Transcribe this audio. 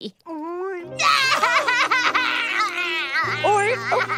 or oh.